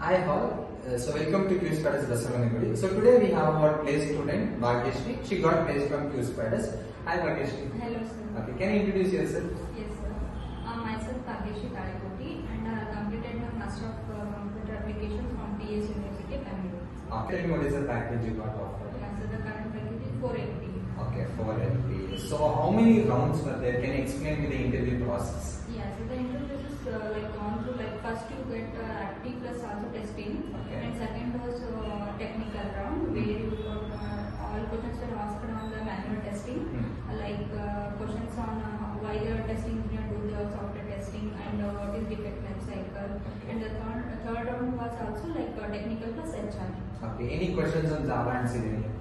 Hi all, uh, so welcome to Q Spiders Basavanagudi. So today we have our place student Bhagyashri. She got placed from Q Spiders. Hi Bhagyashri. Hello, sir. Okay, can you introduce yourself? Yes, sir. Uh, myself Bhagyashri Talikoti and I have completed my Master of uh, Computer Application from TS University, Bangalore. Okay, what is the package you got offered? Yeah, so the current package is 480. Okay, for LP. So how many rounds were there? Can you explain me the interview process? Yeah, so the interview is uh, like like first you get uh, active plus also testing Okay. and second was uh, technical round where you got uh, all questions were asked on the manual testing Hmm. uh, like uh, questions on uh, why the testing engineer do the software testing and uh, what is defect life cycle and the third, third round was also like uh, technical plus HR. Okay, any questions on Java and Selenium?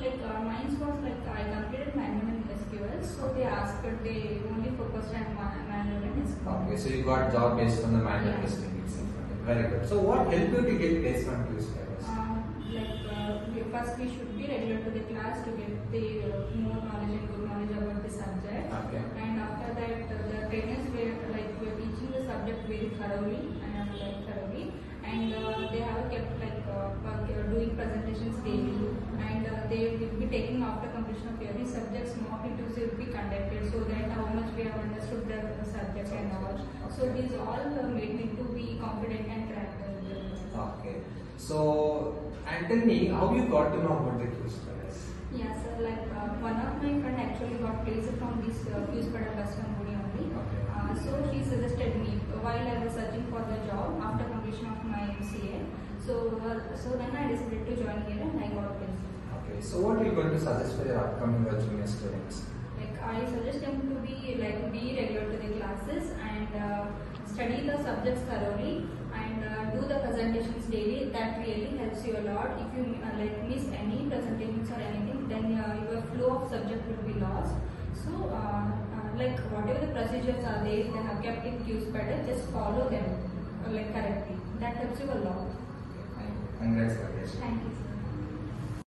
Like uh, mine was like I completed manual and SQL so they asked but they only focused on manual and SQL. Okay, so you got job based on the manual Yeah. testing itself. Very good. So what helped you to get from Q Spiders? Um, like uh, we, first we should be regular to the class to get the uh, more knowledge and good knowledge about the subject. Okay. And after that, uh, the trainers were like were teaching the subject very thoroughly and like thoroughly. And uh, they have kept like uh, uh, doing presentations daily, and uh, they will be taking after completion of every subject mock interviews will be conducted so that how much we have understood the uh, subject and all. So these all uh, made me to confident and crack the the- Okay. So, and tell me how you got to know about the Q Spiders? Yeah, so like uh, one of my friend actually got placed from this uh, Fuse bus company only. Okay. Uh, so she suggested me while I was searching for the job after completion of my MCA. So uh, so then I decided to join here and I got placed. Okay. So what are you going to suggest for your upcoming or junior students? Like I suggest them to be like be regular to the classes and uh, subjects thoroughly and uh, do the presentations daily. That really helps you a lot. If you uh, like miss any presentations or anything, then uh, your flow of subject will be lost. So uh, uh, like whatever the procedures are there, they have kept in Q Spiders. Just follow them like correctly. That helps you a lot. Congrats, Rakesh. Thank you.